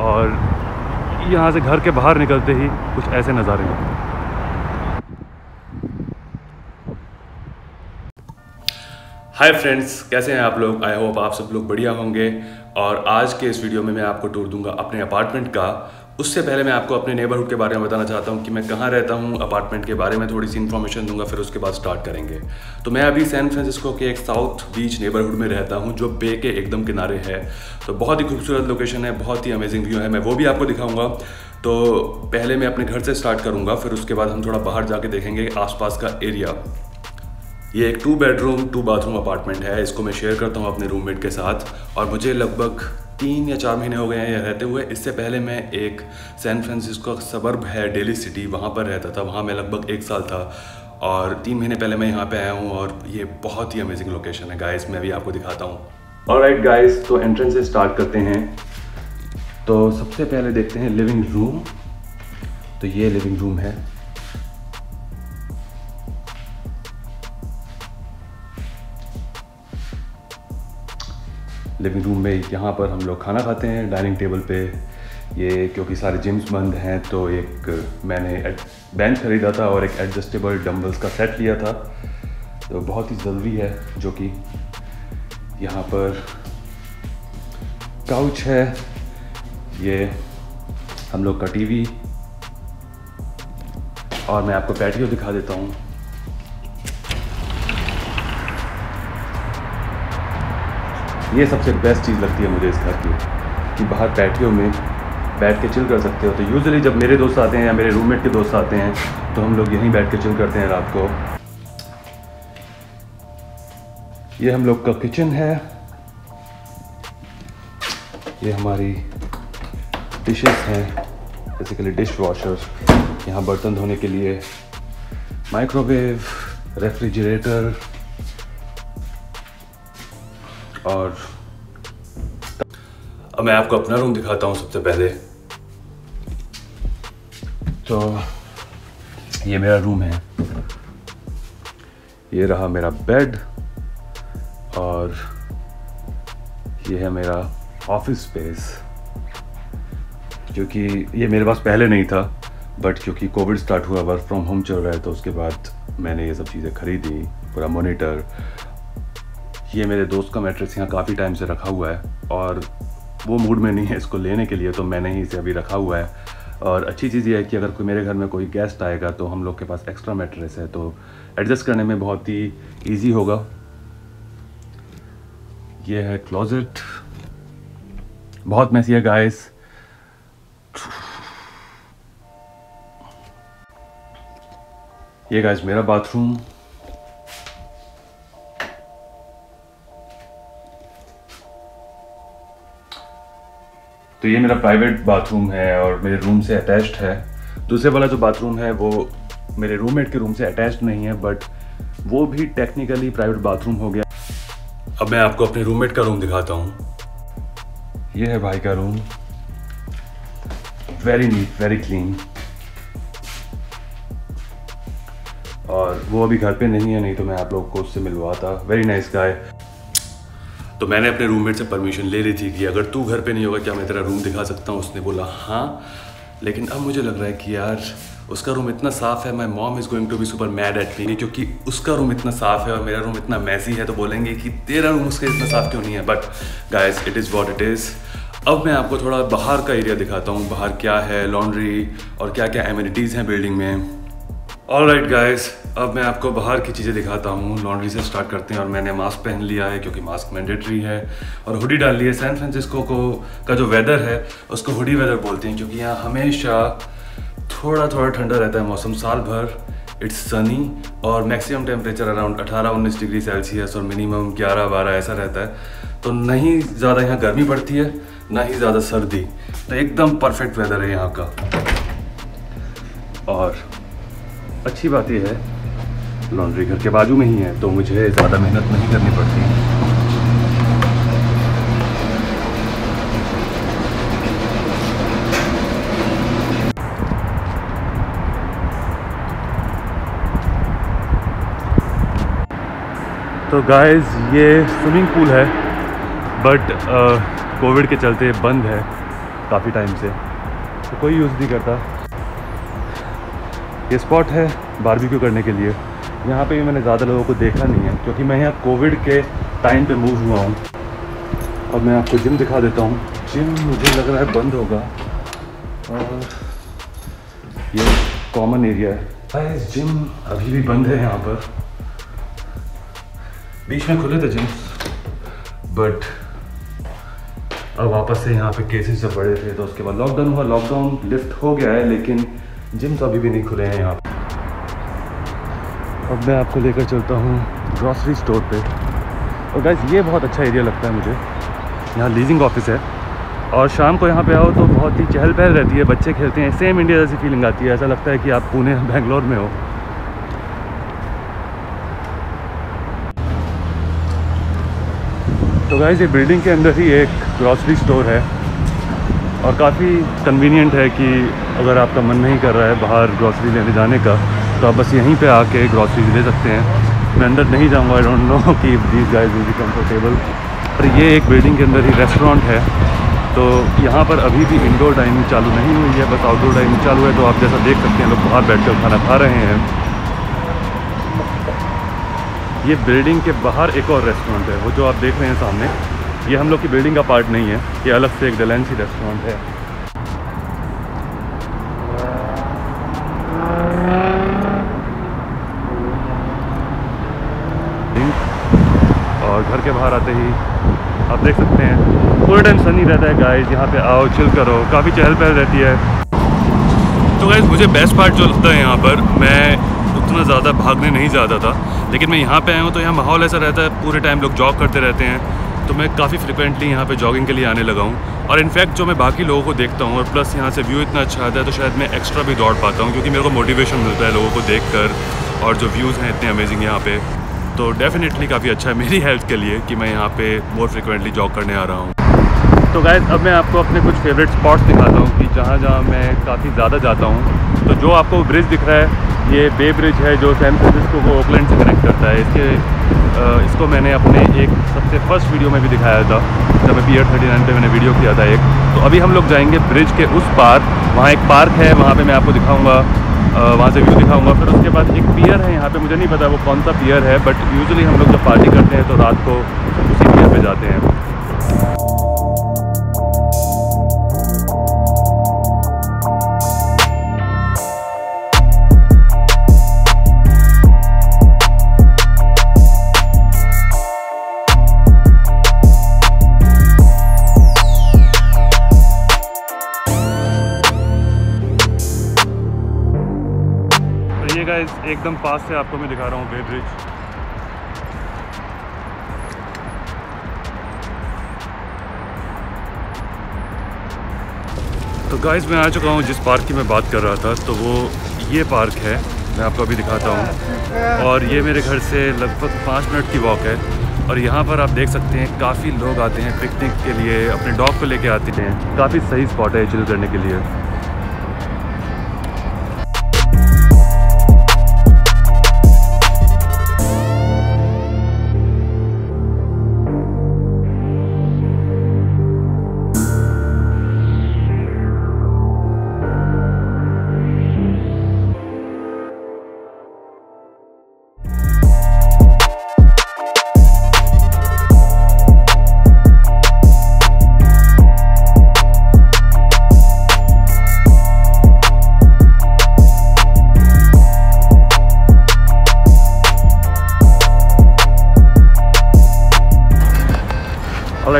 और यहाँ से घर के बाहर निकलते ही कुछ ऐसे नज़ारे हैं। हाय फ्रेंड्स कैसे हैं आप लोग? आई होप आप सब लोग बढ़िया होंगे। और आज के इस वीडियो में मैं आपको टूर दूँगा अपने अपार्टमेंट का। उससे पहले मैं आपको अपने नेबरहुड के बारे में बताना चाहता हूँ कि मैं कहाँ रहता हूँ अपार्टमेंट के बारे में थोड़ी सी इन्फॉर्मेशन दूँगा, फिर उसके बाद स्टार्ट करेंगे। तो मैं अभी सैन फ्रांसिस्को के एक साउथ बीच नेबरहुड में रहता हूँ, जो बे के एकदम किनारे है। तो बहुत ही खूबसूरत लोकेशन है, बहुत ही अमेजिंग व्यू है, मैं वो भी आपको दिखाऊँगा। तो पहले मैं अपने घर से स्टार्ट करूँगा, फिर उसके बाद हम थोड़ा बाहर जाके देखेंगे आसपास का एरिया ये एक two bedroom two bathroom apartment है, इसको मैं शेयर करता हूँ अपने रूममेट के साथ, और मुझे लगभग तीन या चार महीने हो गए हैं रहते हुए। इससे पहले मैं एक सैन फ्रांसिस्को सबर्ब है डेली सिटी वहाँ पर रहता था। वहाँ मैं लगभग एक साल था और तीन महीने पहले मैं यहाँ पे आया हूँ और ये बहुत ही अमेजिंग लोकेशन है। गाइस मैं भी आपको दिखाता हूँ। और राइट गाइस तो एंट्रेंस से स्टार्ट करते हैं। तो सबसे पहले देखते हैं लिविंग रूम तो ये लिविंग रूम है। लिविंग रूम में यहाँ पर हम लोग खाना खाते हैं डाइनिंग टेबल पे। ये क्योंकि सारे जिम्स बंद हैं तो एक मैंने बेंच ख़रीदा था और एक एडजस्टेबल डम्बल्स का सेट लिया था। तो बहुत ही ज़रूरी है, जो कि यहाँ पर काउच है। ये हम लोग का टीवी और मैं आपको पैटियो दिखा देता हूँ। ये सबसे बेस्ट चीज़ लगती है मुझे इस घर की, कि बाहर पैटियो में बैठ के चिल कर सकते हो। तो यूजुअली जब मेरे दोस्त आते हैं या मेरे रूममेट के दोस्त आते हैं तो हम लोग यहीं बैठ के चिल करते हैं रात को। ये हम लोग का किचन है। ये हमारी डिशेस हैं। बेसिकली डिश वॉशर यहाँ बर्तन धोने के लिए माइक्रोवेव रेफ्रिजरेटर और अब मैं आपको अपना रूम दिखाता हूँ सबसे पहले। तो ये मेरा रूम है। ये रहा मेरा बेड और ये है मेरा ऑफ़िस स्पेस क्योंकि ये मेरे पास पहले नहीं था बट क्योंकि कोविड स्टार्ट हुआ वर्क फ्रॉम होम चल रहा है तो उसके बाद मैंने ये सब चीज़ें खरीदी, पूरा मोनीटर ये मेरे दोस्त का मैट्रिक्स यहाँ काफ़ी टाइम से रखा हुआ है और वो मूड में नहीं है इसको लेने के लिए तो मैंने ही इसे अभी रखा हुआ है। और अच्छी चीज़ ये है कि अगर कोई मेरे घर में कोई गेस्ट आएगा तो हम लोग के पास एक्स्ट्रा मैट्रेस है तो एडजस्ट करने में बहुत ही ईजी होगा। ये है क्लोजेट बहुत मैसी है गाइस ये गाइस मेरा बाथरूम तो ये मेरा प्राइवेट बाथरूम है और मेरे रूम से अटैच्ड है। दूसरे वाला जो बाथरूम है वो मेरे रूममेट के रूम से अटैच्ड नहीं है बट वो भी टेक्निकली प्राइवेट बाथरूम हो गया। अब मैं आपको अपने रूममेट का रूम दिखाता हूँ। ये है भाई का room very neat very clean और वो अभी घर पे नहीं है नहीं तो मैं आप लोग को उससे मिलवाता। वेरी नाइस गाय तो मैंने अपने रूममेट से परमिशन ले ली थी कि अगर तू घर पे नहीं होगा, क्या मैं तेरा रूम दिखा सकता हूँ? उसने बोला हाँ। लेकिन अब मुझे लग रहा है कि यार, उसका रूम इतना साफ़ है my mom is going to be super mad at me क्योंकि उसका रूम इतना साफ़ है और मेरा रूम इतना मैसी है तो बोलेंगे कि तेरा रूम उसका इतना साफ़ क्यों नहीं है? But guys it is what it is अब मैं आपको थोड़ा बाहर का एरिया दिखाता हूँ, बाहर क्या है लॉन्ड्री और क्या क्या एम्यूनिटीज़ हैं बिल्डिंग में. ऑल राइट गाइज़ अब मैं आपको बाहर की चीज़ें दिखाता हूँ। लॉन्ड्री से स्टार्ट करते हैं और मैंने मास्क पहन लिया है क्योंकि मास्क मैंडेटरी है। और हुडी डाल ली है सैन फ्रांसिस्को को, का जो वेदर है, उसको हुडी वेदर बोलते हैं क्योंकि यहाँ हमेशा थोड़ा थोड़ा ठंडा रहता है मौसम साल भर। इट्स सनी और maximum temperature around 18-19 degree Celsius और मिनिमम 11-12 ऐसा रहता है। तो नहीं ज़्यादा यहाँ गर्मी पड़ती है, ना ही ज़्यादा सर्दी। तो एकदम परफेक्ट वेदर है यहाँ का। और अच्छी बात यह है लॉन्ड्री घर के बाजू में ही है तो मुझे ज़्यादा मेहनत नहीं करनी पड़ती। तो गाइस ये स्विमिंग पूल है बट कोविड के चलते बंद है काफ़ी टाइम से। तो कोई यूज़ नहीं करता। ये स्पॉट है बारबेक्यू करने के लिए। यहाँ पे भी मैंने ज़्यादा लोगों को देखा नहीं है, क्योंकि मैं यहाँ कोविड के टाइम पे मूव हुआ हूँ। और मैं आपको जिम दिखा देता हूँ। जिम मुझे लग रहा है बंद होगा। और ये कॉमन एरिया है। जिम अभी भी बंद है यहाँ पर। बीच में खुले थे जिम बट अब वापस से यहाँ पे केसेस जब बढ़े थे तो उसके बाद लॉकडाउन हुआ। लॉकडाउन लिफ्ट हो गया है, लेकिन जिम तो अभी भी नहीं खुले हैं यहाँ पे। अब मैं आपको लेकर चलता हूँ ग्रॉसरी स्टोर पे। और गैस ये बहुत अच्छा एरिया लगता है मुझे। यहाँ लीजिंग ऑफ़िस है। और शाम को यहाँ पे आओ तो बहुत ही चहल पहल रहती है। बच्चे खेलते हैं। सेम इंडिया जैसी फीलिंग आती है। ऐसा लगता है कि आप पुणे, बेंगलोर में हो। तो गाइज़ ये बिल्डिंग के अंदर ही एक ग्रॉसरी स्टोर है। और काफ़ी कन्वीनियंट है कि अगर आपका मन नहीं कर रहा है बाहर ग्रॉसरी लेने जाने का तो आप बस यहीं पे आके ग्रॉसरी ले सकते हैं। मैं अंदर नहीं जाऊँगा आई डोंट नो कि these guys will be comfortable और ये एक बिल्डिंग के अंदर ही रेस्टोरेंट है। तो यहाँ पर अभी भी इंडोर डाइनिंग चालू नहीं हुई है, बस आउटडोर डाइनिंग चालू है तो आप जैसा देख सकते हैं, लोग बाहर बैठ कर खाना खा रहे हैं। ये बिल्डिंग के बाहर एक और रेस्टोरेंट है, वो जो आप देख रहे हैं सामने, ये हम लोग की बिल्डिंग का पार्ट नहीं है, ये अलग से एक डेलेंसी रेस्टोरेंट है। के बाहर आते ही आप देख सकते हैं। पूरे टाइम सनी रहता है गाइस यहाँ पे आओ चिल करो। काफ़ी चहल पहल रहती है। तो गाइस मुझे बेस्ट पार्ट जो लगता है यहाँ पर, मैं उतना ज़्यादा भागने नहीं जाता था। लेकिन मैं यहाँ पे आया हूँ तो यहाँ माहौल ऐसा रहता है, पूरे टाइम लोग जॉग करते रहते हैं। तो मैं काफ़ी फ्रिक्वेंटली यहाँ पे जॉगिंग के लिए आने लगा हूँ। और इनफैक्ट जो मैं बाकी लोगों को देखता हूँ, और प्लस यहाँ से व्यू इतना अच्छा आता है तो शायद मैं एक्स्ट्रा भी दौड़ पाता हूँ, क्योंकि मेरे को मोटिवेशन मिलता है लोगों को देख कर और जो व्यूज़ हैं, इतने अमेजिंग यहाँ पे। तो डेफिनेटली काफ़ी अच्छा है मेरी हेल्थ के लिए कि मैं यहाँ पे मोर फ्रिक्वेंटली जॉग करने आ रहा हूँ। तो गैस अब मैं आपको अपने कुछ फेवरेट स्पॉट्स दिखाता हूँ कि जहाँ जहाँ मैं काफ़ी ज़्यादा जाता हूँ। तो जो आपको ब्रिज दिख रहा है, ये बे ब्रिज है जो सैन फ्रांसिस्को को ओकलैंड से कनेक्ट करता है। इसके इसको मैंने अपने एक सबसे फ़र्स्ट वीडियो में भी दिखाया था, जब मैं पी थर्टी नाइन पर मैंने वीडियो किया था एक। तो अभी हम लोग जाएँगे ब्रिज के उस पार, वहाँ एक पार्क है, वहाँ पर मैं आपको दिखाऊँगा। वहाँ से व्यू दिखाऊँगा। फिर उसके बाद एक पियर है, यहाँ पे मुझे नहीं पता वो कौन सा पियर है बट यूजुअली हम लोग जब पार्टी करते हैं तो रात को उसी पियर पे जाते हैं। एकदम पास से आपको मैं दिखा रहा हूँ बे ब्रिज तो गाइस मैं आ चुका हूँ जिस पार्क की मैं बात कर रहा था तो वो ये पार्क है, मैं आपको अभी दिखाता हूँ। और ये मेरे घर से लगभग पाँच मिनट की वॉक है। और यहाँ पर आप देख सकते हैं, काफ़ी लोग आते हैं पिकनिक के लिए, अपने डॉग को लेके आते हैं। काफ़ी सही स्पॉट है चिल करने के लिए।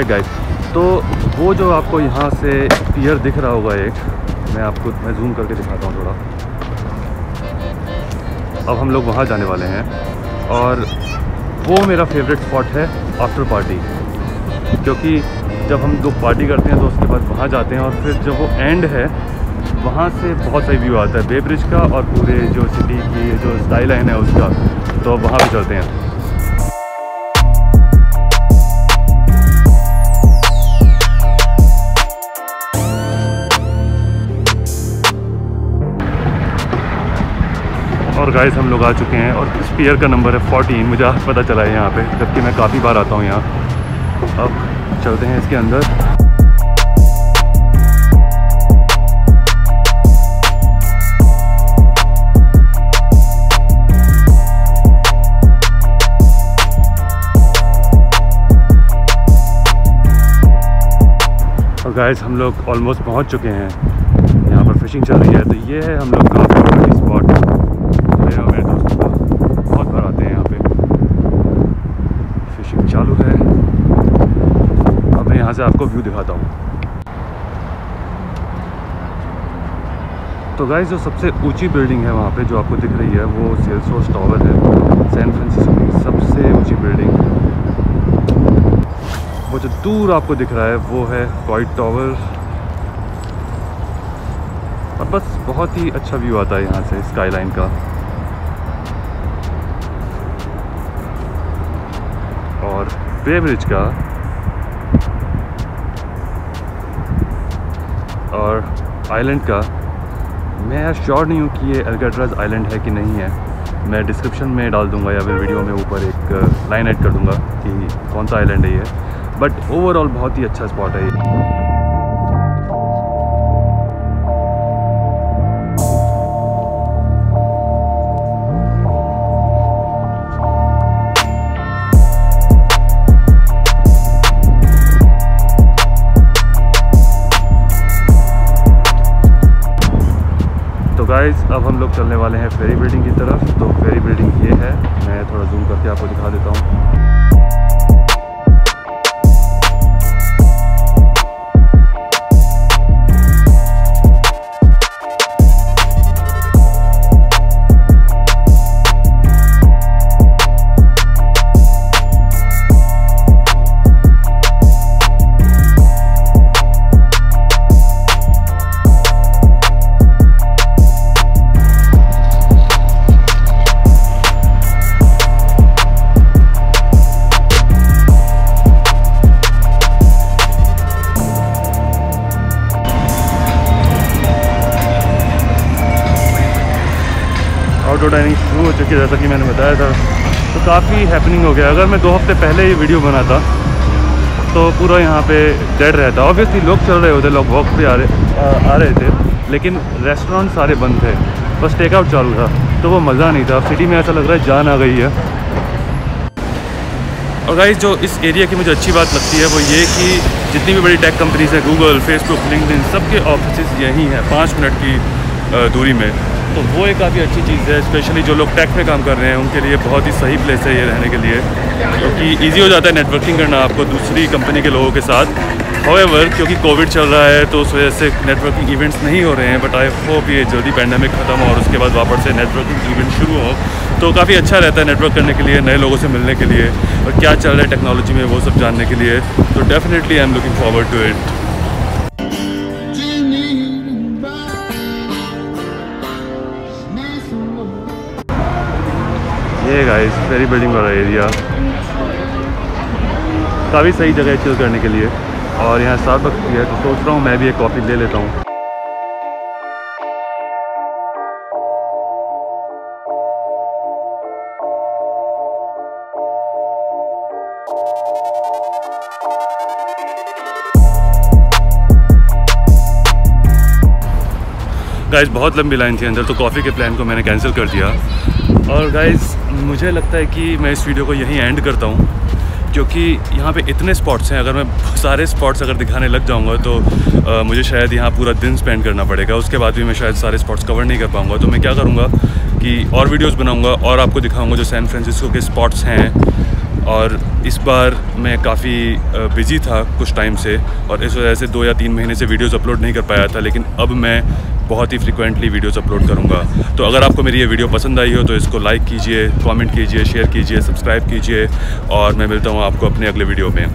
ऑलराइट गाइस तो वो जो आपको यहाँ से पियर दिख रहा होगा एक, मैं आपको, मैं जूम करके दिखाता हूँ थोड़ा। अब हम लोग वहाँ जाने वाले हैं और वो मेरा फेवरेट स्पॉट है आफ्टर पार्टी क्योंकि जब हम लोग पार्टी करते हैं तो उसके बाद वहाँ जाते हैं और फिर जब वो एंड है, वहाँ से बहुत सही व्यू आता है बे ब्रिज का और पूरे जो सिटी की जो स्काई लाइन है उसका तो वहाँ भी चलते हैं। और गाइस हम लोग आ चुके हैं और इस पियर का नंबर है फोर्टीन मुझे आज पता चला है यहाँ पे, जबकि मैं काफ़ी बार आता हूँ यहाँ। अब चलते हैं इसके अंदर। और गाइस हम लोग ऑलमोस्ट पहुँच चुके हैं। यहाँ पर फिशिंग चल रही है तो ये है हम लोग यहाँ से आपको व्यू दिखाता हूँ। तो गाइस जो सबसे ऊँची बिल्डिंग है वहाँ पे जो आपको दिख रही है, वो सेल्सोस टावर है सैन फ्रांसिस्को की सबसे ऊँची बिल्डिंग वो जो दूर आपको दिख रहा है, वो है वाइट टावर और बस बहुत ही अच्छा व्यू आता है यहाँ से स्काई लाइन का। और बे ब्रिज का और आइलैंड का। मैं यार श्योर नहीं हूँ कि ये एल्गेट्राज आइलैंड है कि नहीं है। मैं डिस्क्रिप्शन में डाल दूँगा या फिर वीडियो में ऊपर एक लाइन ऐड कर दूँगा कि कौन सा आइलैंड है ये। बट ओवरऑल बहुत ही अच्छा स्पॉट है ये। गाइज़ अब हम लोग चलने वाले हैं फेरी बिल्डिंग की तरफ़। तो फेरी बिल्डिंग ये है। मैं थोड़ा जूम करके आपको दिखा देता हूँ। आउटडोर डाइनिंग शुरू हो चुकी है जैसा कि मैंने बताया था। तो काफ़ी हैपनिंग हो गया। अगर मैं दो हफ़्ते पहले ये वीडियो बनाता तो पूरा यहाँ पे डेड रहता। ऑब्वियसली लोग चल रहे होते लोग वॉक पे आ रहे आ, रहे थे लेकिन रेस्टोरेंट सारे बंद थे बस टेकआउट चालू था। तो वो मज़ा नहीं था। सिटी में ऐसा लग रहा है जान आ गई है। और गाइस जो इस एरिया की मुझे अच्छी बात लगती है वो ये कि जितनी भी बड़ी टेक कंपनीज़ हैं गूगल फेसबुक लिंकडिन सबके ऑफ़िस यहीं हैं पाँच मिनट की दूरी में। तो वो एक काफ़ी अच्छी चीज़ है स्पेशली जो लोग टेक में काम कर रहे हैं, उनके लिए बहुत ही सही प्लेस है ये रहने के लिए। क्योंकि तो ईजी हो जाता है नेटवर्किंग करना आपको दूसरी कंपनी के लोगों के साथ। हाउएवर क्योंकि कोविड चल रहा है तो उस वजह से नेटवर्किंग इवेंट्स नहीं हो रहे हैं बट आई होप ये जल्दी पैंडमिक ख़त्म हो और उसके बाद वापस से नेटवर्किंग इवेंट शुरू हो। तो काफ़ी अच्छा रहता है नेटवर्क करने के लिए, नए लोगों से मिलने के लिए, और क्या चल रहा है टेक्नोलॉजी में, वो सब जानने के लिए। तो definitely I am looking forward to it ये गाइस फेरी बिल्डिंग वाला एरिया काफ़ी सही जगह है चिल करने के लिए। और यहाँ स्टारबक्स भी है तो सोच रहा हूँ मैं भी एक कॉफ़ी ले लेता हूँ। गाइस बहुत लंबी लाइन थी अंदर तो कॉफ़ी के प्लान को मैंने कैंसिल कर दिया। और गाइज़ मुझे लगता है कि मैं इस वीडियो को यहीं एंड करता हूँ क्योंकि यहाँ पे इतने स्पॉट्स हैं अगर मैं सारे स्पॉट्स अगर दिखाने लग जाऊँगा तो आ, मुझे शायद यहाँ पूरा दिन स्पेंड करना पड़ेगा। उसके बाद भी मैं शायद सारे स्पॉट्स कवर नहीं कर पाऊँगा। तो मैं क्या करूँगा कि और वीडियोज़ बनाऊँगा और आपको दिखाऊँगा जो सैन फ्रांसिस्को के स्पॉट्स हैं। और इस बार मैं काफ़ी बिज़ी था कुछ टाइम से और इस वजह से दो या तीन महीने से वीडियोज़ अपलोड नहीं कर पाया था लेकिन अब मैं बहुत ही फ्रिक्वेंटली वीडियोज़ अपलोड करूँगा। तो अगर आपको मेरी ये वीडियो पसंद आई हो तो इसको लाइक कीजिए कमेंट कीजिए शेयर कीजिए सब्सक्राइब कीजिए, और मैं मिलता हूँ आपको अपने अगले वीडियो में।